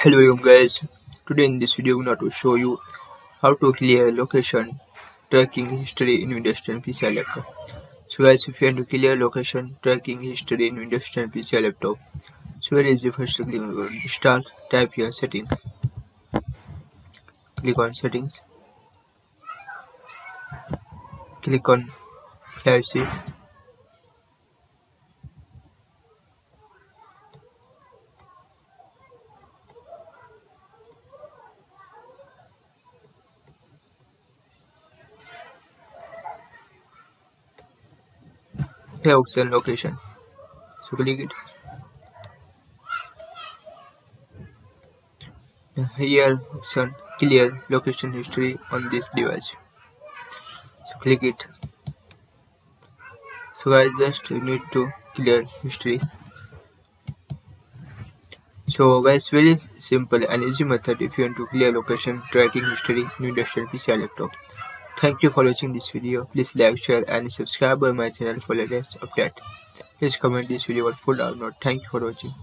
Hello welcome guys, today in this video I'm going to show you how to clear location tracking history in Windows 10 PC laptop. So guys if you want to clear location tracking history in Windows 10 PC laptop, so here is the first on start, type your settings, click on settings, click on privacy here option location. So click it. Here option clear location history on this device. So click it. So guys just you need to clear history. So guys very simple and easy method if you want to clear location tracking history in Windows 10 PC laptop Thank you for watching this video. Please like, share and subscribe my channel for latest update. Please comment this video full or not. Thank you for watching.